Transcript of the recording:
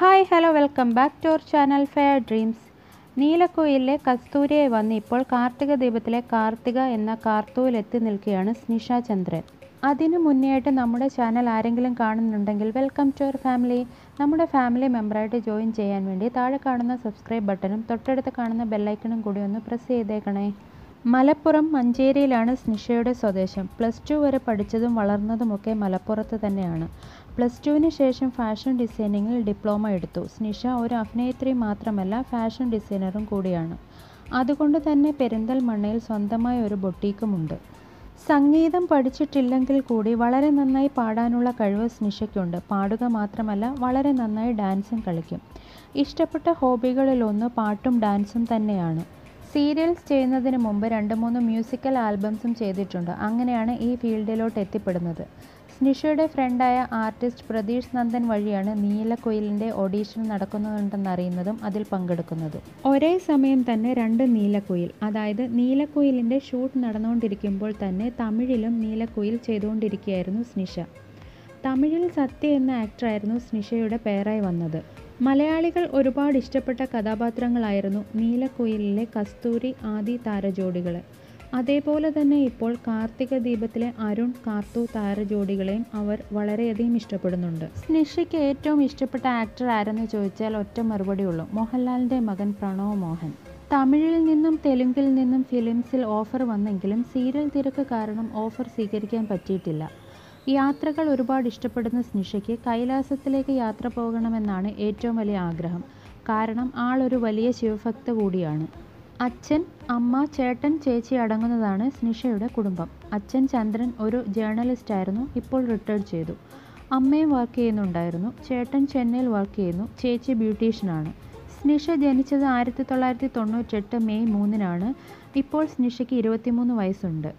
Hi hello welcome back to our channel fair dreams. നീലക്കുയിലെ കസ്തൂരിയെ വന്ന് ഇപ്പോൾ കാർത്തിക ദീപത്തിലെ കാർത്തിക എന്ന കാർത്തൂവിൽ എത്തി നിൽക്കുകയാണ് സ്നിഷ ചന്ദ്രൻ. അതിനു മുന്നേയായിട്ട് നമ്മുടെ ചാനൽ ആരെങ്കിലും കാണുന്നുണ്ടെങ്കിൽ വെൽക്കം ടു അവർ ഫാമിലി. നമ്മുടെ ഫാമിലി മെമ്പറായിട്ട് ജോയിൻ ചെയ്യാൻ വേണ്ടി താഴെ കാണുന്ന സബ്സ്ക്രൈബ് ബട്ടണും തൊട്ടടുത്ത് കാണുന്ന ബെല്ലൈക്കണും കൂടി ഒന്ന് പ്രസ് ചെയ്തേക്കണേ. മലപ്പുറം മഞ്ചേരിയിലാണ് സ്നിഷയുടെ സ്വദേശം. പ്ലസ് ടു വരെ പഠിച്ചതും വളർന്നതുമൊക്കെ മലപ്പുറത്ത് തന്നെയാണ്. പ്ലസ് ടുവിന് ശേഷം ഫാഷൻ ഡിസൈനിങ്ങിൽ ഡിപ്ലോമ എടുത്തു. സ്നിഷ ഒരു അഭിനേത്രി മാത്രമല്ല ഫാഷൻ ഡിസൈനറും കൂടിയാണ്. അതുകൊണ്ട് തന്നെ പെരിന്തൽമണ്ണയിൽ സ്വന്തമായ ഒരു ബൊട്ടീക്കുമുണ്ട്. സംഗീതം പഠിച്ചിട്ടില്ലെങ്കിൽ കൂടി വളരെ നന്നായി പാടാനുള്ള കഴിവ് സ്നിഷയ്ക്കുണ്ട്. പാടുക മാത്രമല്ല വളരെ നന്നായി ഡാൻസും കളിക്കും. ഇഷ്ടപ്പെട്ട ഹോബികളിലൊന്ന് പാട്ടും ഡാൻസും തന്നെയാണ്. സീരിയൽസ് ചെയ്യുന്നതിന് മുമ്പ് രണ്ട് മൂന്ന് മ്യൂസിക്കൽ ആൽബംസും ചെയ്തിട്ടുണ്ട്. അങ്ങനെയാണ് ഈ ഫീൽഡിലോട്ട് എത്തിപ്പെടുന്നത്. സ്നിഷയുടെ ഫ്രണ്ടായ ആർട്ടിസ്റ്റ് പ്രതീഷ് നന്ദൻ വഴിയാണ് നീലക്കുയിലിന്റെ ഓഡീഷൻ നടക്കുന്നുണ്ടെന്നറിയുന്നതും അതിൽ പങ്കെടുക്കുന്നതും. ഒരേ സമയം തന്നെ രണ്ട് നീലക്കുയിൽ അതായത് നീലക്കുയിലിന്റെ ഷൂട്ട് നടന്നുകൊണ്ടിരിക്കുമ്പോൾ തന്നെ തമിഴിലും നീലക്കുയിൽ ചെയ്തുകൊണ്ടിരിക്കുകയായിരുന്നു സ്നിഷ. തമിഴിൽ സത്യ എന്ന ആക്ടറായിരുന്നു സ്നിഷയുടെ പേരായി വന്നത്. മലയാളികൾ ഒരുപാട് ഇഷ്ടപ്പെട്ട കഥാപാത്രങ്ങളായിരുന്നു നീലക്കുയിലിലെ കസ്തൂരി ആദി താരജോഡികൾ അതേപോലെ തന്നെ ഇപ്പോൾ കാർത്തിക ദീപത്തിലെ അരുൺ കാർത്തു താരജോഡികളെയും അവർ വളരെയധികം ഇഷ്ടപ്പെടുന്നുണ്ട്. സ്നിഷയ്ക്ക് ഏറ്റവും ഇഷ്ടപ്പെട്ട ആക്ടർ ആരെന്ന് ചോദിച്ചാൽ ഒറ്റ മറുപടി ഉള്ളൂ മോഹൻലാലിന്റെ മകൻ പ്രണവ് മോഹൻ. തമിഴിൽ നിന്നും തെലുങ്കിൽ നിന്നും ഫിലിംസിൽ ഓഫർ വന്നെങ്കിലും സീരിയൽ തിരക്ക് കാരണം ഓഫർ സ്വീകരിക്കാൻ പറ്റിയിട്ടില്ല. യാത്രകൾ ഒരുപാട് ഇഷ്ടപ്പെടുന്ന സ്നിഷയ്ക്ക് കൈലാസത്തിലേക്ക് യാത്ര പോകണമെന്നാണ് ഏറ്റവും വലിയ ആഗ്രഹം. കാരണം ആളൊരു വലിയ ശിവഭക്ത കൂടിയാണ്. അച്ഛൻ അമ്മ ചേട്ടൻ ചേച്ചി അടങ്ങുന്നതാണ് സ്നിഷയുടെ കുടുംബം. അച്ഛൻ ചന്ദ്രൻ ഒരു ജേർണലിസ്റ്റ് ആയിരുന്നു ഇപ്പോൾ റിട്ടയർഡ് ചെയ്തു. അമ്മയും വർക്ക് ചെയ്യുന്നുണ്ടായിരുന്നു ചേട്ടൻ ചെന്നൈയിൽ വർക്ക് ചെയ്യുന്നു ചേച്ചി ബ്യൂട്ടീഷ്യനാണ്. സ്നിഷ ജനിച്ചത് ആയിരത്തി തൊള്ളായിരത്തി തൊണ്ണൂറ്റെട്ട് മെയ് മൂന്നിനാണ് ഇപ്പോൾ സ്നിഷയ്ക്ക് ഇരുപത്തിമൂന്ന് വയസ്സുണ്ട്.